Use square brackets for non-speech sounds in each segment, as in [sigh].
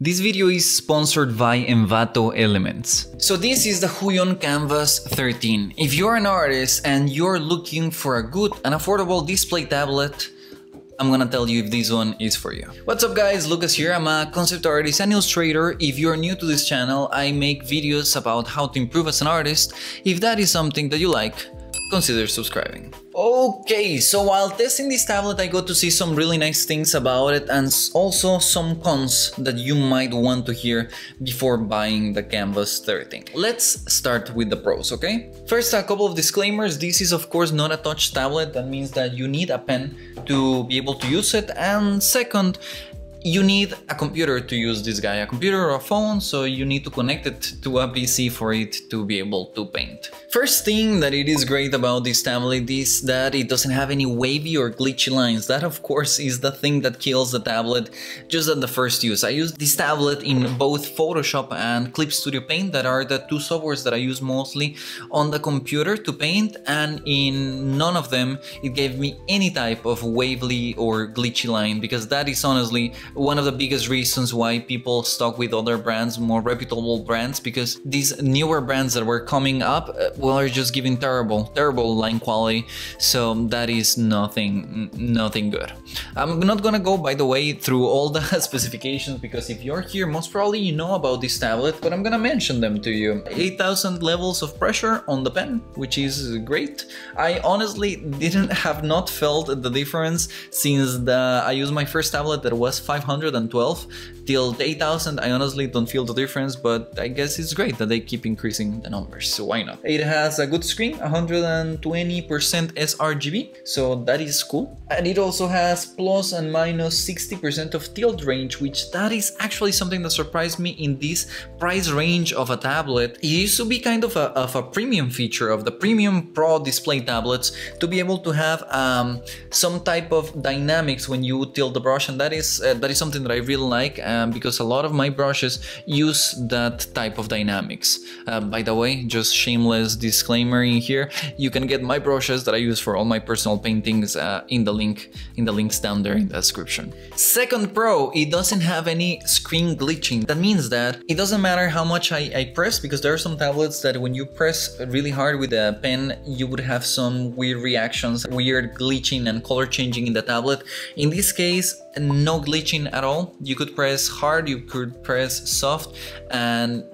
This video is sponsored by Envato Elements. So this is the Huion Kamvas 13. If you're an artist and you're looking for a good and affordable display tablet, I'm gonna tell you if this one is for you. What's up guys, Lucas here, I'm a concept artist and illustrator. If you're new to this channel, I make videos about how to improve as an artist. If that is something that you like, consider subscribing. Okay, so while testing this tablet I got to see some really nice things about it and also some cons that you might want to hear before buying the Kamvas 13. Let's start with the pros, okay? First, a couple of disclaimers. This is of course not a touch tablet, that means that you need a pen to be able to use it. And second, you need a computer to use this guy, a computer or a phone, so you need to connect it to a PC for it to be able to paint. First thing that it is great about this tablet is that it doesn't have any wavy or glitchy lines. That of course is the thing that kills the tablet just at the first use. I use this tablet in both Photoshop and Clip Studio Paint that are the two softwares that I use mostly on the computer to paint and in none of them it gave me any type of wavy or glitchy line because that is honestly one of the biggest reasons why people stuck with other brands, more reputable brands, because these newer brands that were coming up, uh, well, are just giving terrible, terrible line quality. So that is nothing, nothing good. I'm not gonna go, by the way, through all the [laughs] specifications because if you're here, most probably you know about this tablet, but I'm gonna mention them to you. 8000 levels of pressure on the pen, which is great. I honestly didn't have not felt the difference since the I used my first tablet that was 500 512 till 8000 I honestly don't feel the difference but I guess it's great that they keep increasing the numbers so why not. It has a good screen 120% sRGB so that is cool and it also has plus and minus 60% of tilt range which that is actually something that surprised me in this price range of a tablet. It used to be kind of a, of a premium feature of the premium pro display tablets to be able to have um, some type of dynamics when you tilt the brush and that is uh, that is something that I really like um, because a lot of my brushes use that type of dynamics. Uh, by the way, just shameless disclaimer in here, you can get my brushes that I use for all my personal paintings uh, in the link in the links down there in the description. Second pro, it doesn't have any screen glitching. That means that it doesn't matter how much I, I press because there are some tablets that when you press really hard with a pen, you would have some weird reactions, weird glitching and color changing in the tablet. In this case, no glitching at all. You could press hard, you could press soft, and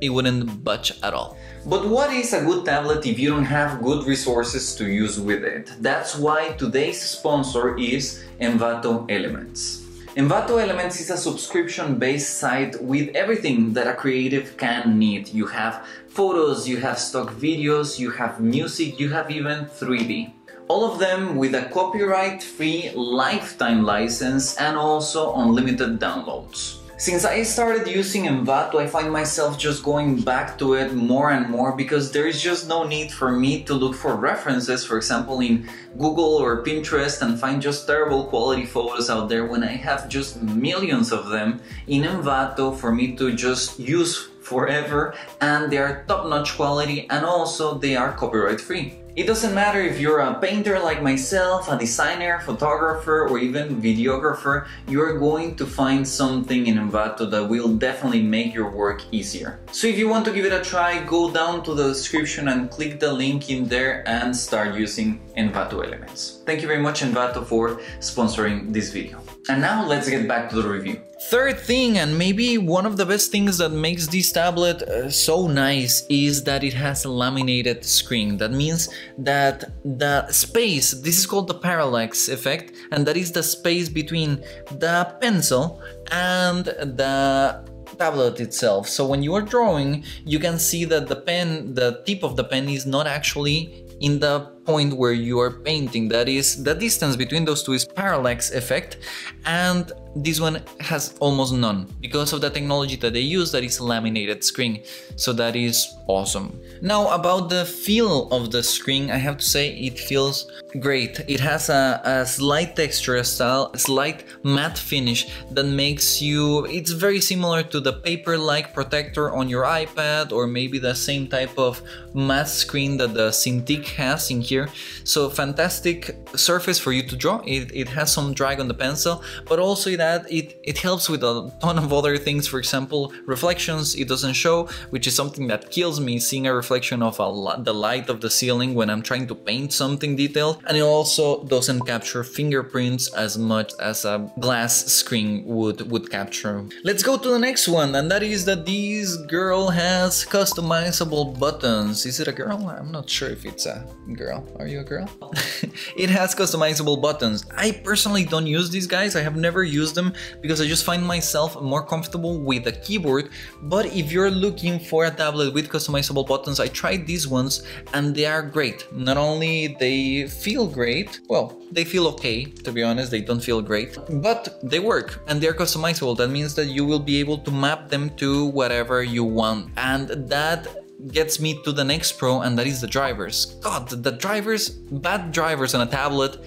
it wouldn't budge at all. But what is a good tablet if you don't have good resources to use with it? That's why today's sponsor is Envato Elements. Envato Elements is a subscription-based site with everything that a creative can need. You have photos, you have stock videos, you have music, you have even 3D all of them with a copyright-free lifetime license and also unlimited downloads. Since I started using Envato, I find myself just going back to it more and more because there is just no need for me to look for references, for example, in Google or Pinterest and find just terrible quality photos out there when I have just millions of them in Envato for me to just use forever and they are top-notch quality and also they are copyright free. It doesn't matter if you're a painter like myself, a designer, photographer, or even videographer, you're going to find something in Envato that will definitely make your work easier. So if you want to give it a try, go down to the description and click the link in there and start using Envato Elements. Thank you very much Envato for sponsoring this video. And now let's get back to the review. Third thing, and maybe one of the best things that makes this tablet uh, so nice is that it has a laminated screen. That means that the space, this is called the parallax effect, and that is the space between the pencil and the tablet itself. So when you are drawing, you can see that the pen, the tip of the pen is not actually in the point where you are painting. That is, the distance between those two is parallax effect and this one has almost none because of the technology that they use that is laminated screen. So that is awesome. Now about the feel of the screen, I have to say it feels great. It has a, a slight texture style, slight matte finish that makes you, it's very similar to the paper-like protector on your iPad or maybe the same type of matte screen that the Cintiq has in here. So fantastic surface for you to draw. It, it has some drag on the pencil, but also that it, it helps with a ton of other things. For example, reflections it doesn't show, which is something that kills me seeing a reflection of a, the light of the ceiling when I'm trying to paint something detailed. And it also doesn't capture fingerprints as much as a glass screen would, would capture. Let's go to the next one, and that is that this girl has customizable buttons. Is it a girl? I'm not sure if it's a girl. Are you a girl? [laughs] it has customizable buttons. I personally don't use these guys. I have never used them because I just find myself more comfortable with a keyboard. But if you're looking for a tablet with customizable buttons, I tried these ones and they are great. Not only they feel great, well, they feel okay, to be honest, they don't feel great, but they work and they're customizable. That means that you will be able to map them to whatever you want. And that gets me to the next pro and that is the drivers. God, the drivers, bad drivers on a tablet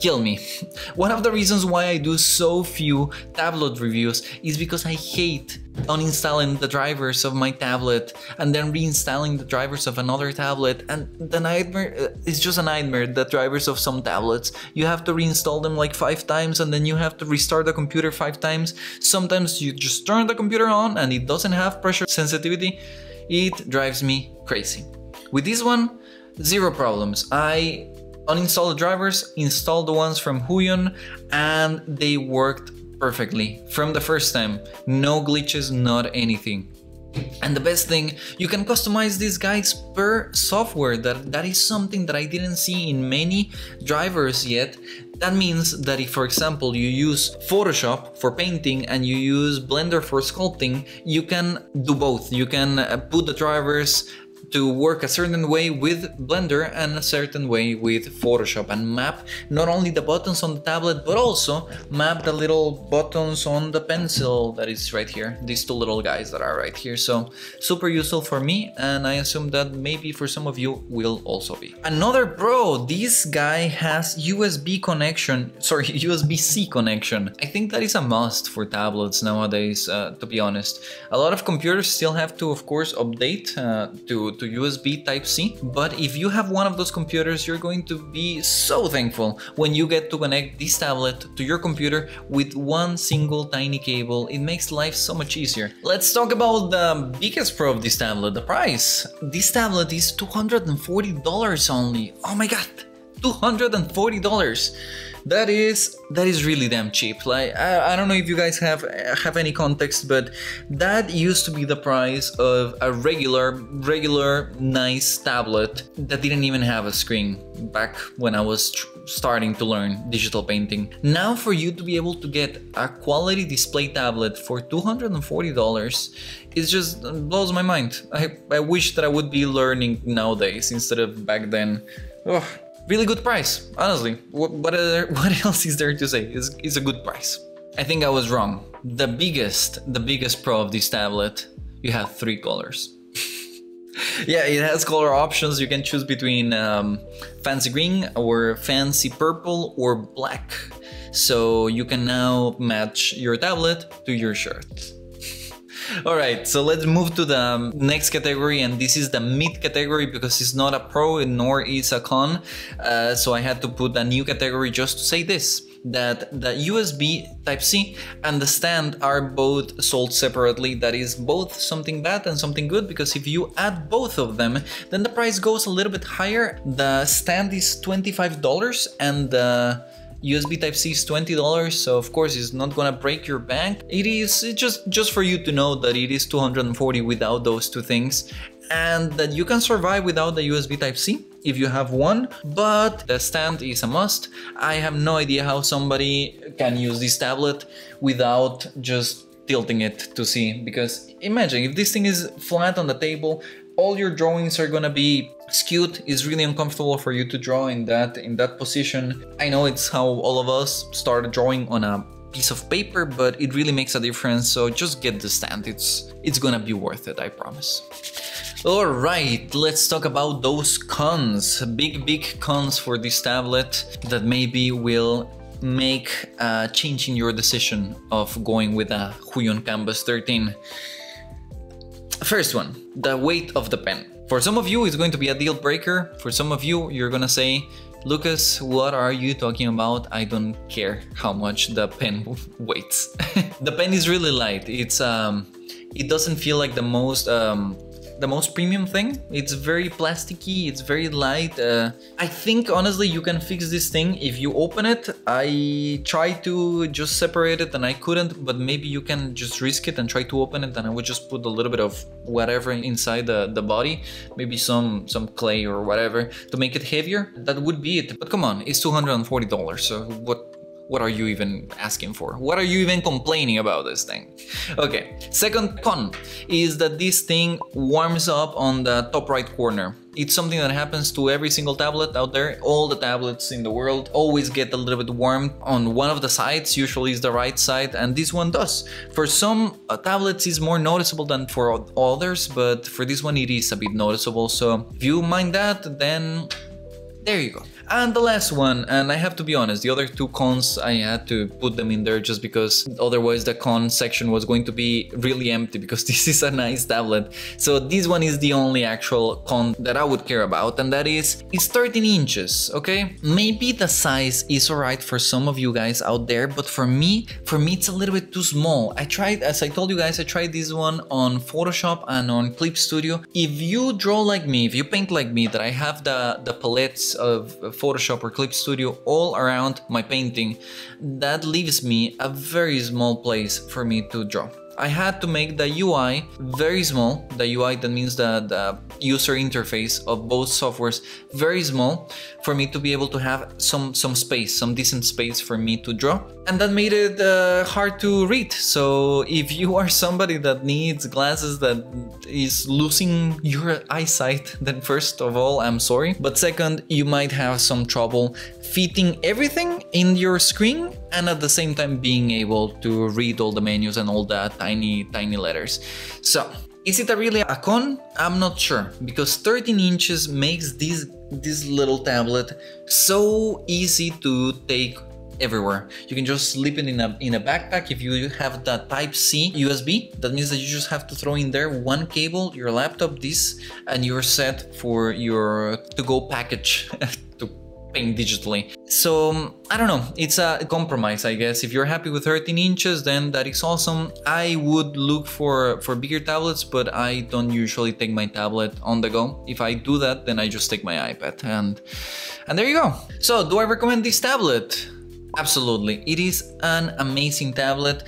kill me. [laughs] One of the reasons why I do so few tablet reviews is because I hate uninstalling the drivers of my tablet and then reinstalling the drivers of another tablet and the nightmare uh, is just a nightmare the drivers of some tablets you have to reinstall them like five times and then you have to restart the computer five times sometimes you just turn the computer on and it doesn't have pressure sensitivity it drives me crazy with this one zero problems i uninstalled the drivers installed the ones from huion and they worked perfectly from the first time. No glitches, not anything. And the best thing, you can customize these guys per software. That, that is something that I didn't see in many drivers yet. That means that if, for example, you use Photoshop for painting and you use Blender for sculpting, you can do both. You can uh, put the drivers to work a certain way with Blender and a certain way with Photoshop and map not only the buttons on the tablet but also map the little buttons on the pencil that is right here. These two little guys that are right here. So super useful for me and I assume that maybe for some of you will also be. Another pro this guy has USB connection. Sorry [laughs] USB-C connection. I think that is a must for tablets nowadays uh, to be honest. A lot of computers still have to of course update uh, to to USB Type-C. But if you have one of those computers, you're going to be so thankful when you get to connect this tablet to your computer with one single tiny cable. It makes life so much easier. Let's talk about the biggest pro of this tablet, the price. This tablet is $240 only. Oh my god, $240 that is that is really damn cheap like I, I don't know if you guys have have any context but that used to be the price of a regular regular nice tablet that didn't even have a screen back when I was starting to learn digital painting. Now for you to be able to get a quality display tablet for $240 it just blows my mind. I, I wish that I would be learning nowadays instead of back then. Ugh really good price, honestly. What, what, other, [laughs] what else is there to say? It's, it's a good price. I think I was wrong. The biggest, the biggest pro of this tablet, you have three colors. [laughs] yeah, it has color options. You can choose between um, fancy green or fancy purple or black. So you can now match your tablet to your shirt. All right, so let's move to the next category, and this is the mid category because it's not a pro and nor is a con. Uh, so I had to put a new category just to say this that the USB Type-C and the stand are both sold separately. That is both something bad and something good because if you add both of them, then the price goes a little bit higher. The stand is $25 and the USB Type-C is $20, so of course it's not gonna break your bank. It is just, just for you to know that it is 240 without those two things and that you can survive without the USB Type-C if you have one, but the stand is a must. I have no idea how somebody can use this tablet without just tilting it to see because imagine if this thing is flat on the table all your drawings are gonna be skewed is really uncomfortable for you to draw in that in that position. I know it's how all of us started drawing on a piece of paper but it really makes a difference so just get the stand. It's it's gonna be worth it i promise. All right let's talk about those cons big big cons for this tablet that maybe will make a change in your decision of going with a Huion Kamvas 13 First one, the weight of the pen. For some of you, it's going to be a deal breaker. For some of you, you're gonna say, Lucas, what are you talking about? I don't care how much the pen [laughs] weighs. [laughs] the pen is really light. It's um, it doesn't feel like the most um, the most premium thing. It's very plasticky, it's very light. Uh, I think honestly you can fix this thing if you open it. I tried to just separate it and I couldn't, but maybe you can just risk it and try to open it and I would just put a little bit of whatever inside the, the body, maybe some, some clay or whatever to make it heavier. That would be it. But come on, it's $240, so what what are you even asking for? What are you even complaining about this thing? Okay, second con is that this thing warms up on the top right corner. It's something that happens to every single tablet out there. All the tablets in the world always get a little bit warm on one of the sides, usually is the right side, and this one does. For some uh, tablets it's more noticeable than for others, but for this one it is a bit noticeable. So if you mind that, then there you go. And the last one, and I have to be honest, the other two cons, I had to put them in there just because otherwise the con section was going to be really empty [laughs] because this is a nice tablet. So this one is the only actual con that I would care about and that is, it's 13 inches, okay? Maybe the size is alright for some of you guys out there, but for me, for me it's a little bit too small. I tried, as I told you guys, I tried this one on Photoshop and on Clip Studio. If you draw like me, if you paint like me, that I have the, the palettes of Photoshop or Clip Studio all around my painting, that leaves me a very small place for me to draw. I had to make the UI very small. The UI that means the, the user interface of both softwares very small for me to be able to have some some space, some decent space for me to draw. And that made it uh, hard to read. So if you are somebody that needs glasses that is losing your eyesight, then first of all, I'm sorry. But second, you might have some trouble fitting everything in your screen and at the same time being able to read all the menus and all the tiny, tiny letters. So, is it a really a con? I'm not sure, because 13 inches makes this, this little tablet so easy to take everywhere. You can just slip it in a, in a backpack if you have the type C USB. That means that you just have to throw in there one cable, your laptop, this, and you're set for your to-go package [laughs] paint digitally. So I don't know, it's a compromise I guess. If you're happy with 13 inches then that is awesome. I would look for, for bigger tablets but I don't usually take my tablet on the go. If I do that then I just take my iPad and, and there you go. So do I recommend this tablet? Absolutely, it is an amazing tablet.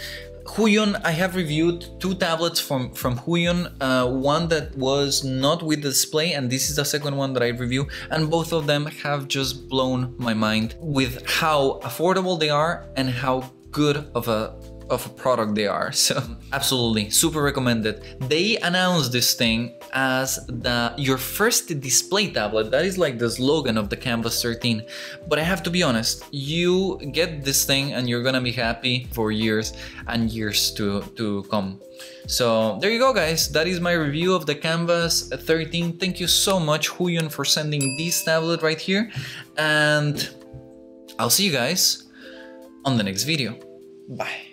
Huion, I have reviewed two tablets from, from Huion, uh, one that was not with display and this is the second one that I review and both of them have just blown my mind with how affordable they are and how good of a of a product they are. [laughs] So absolutely, super recommended. They announced this thing as the your first display tablet. That is like the slogan of the Kamvas 13. But I have to be honest, you get this thing and you're gonna be happy for years and years to, to come. So there you go guys, that is my review of the Kamvas 13. Thank you so much Huion for sending this tablet right here and I'll see you guys on the next video. Bye.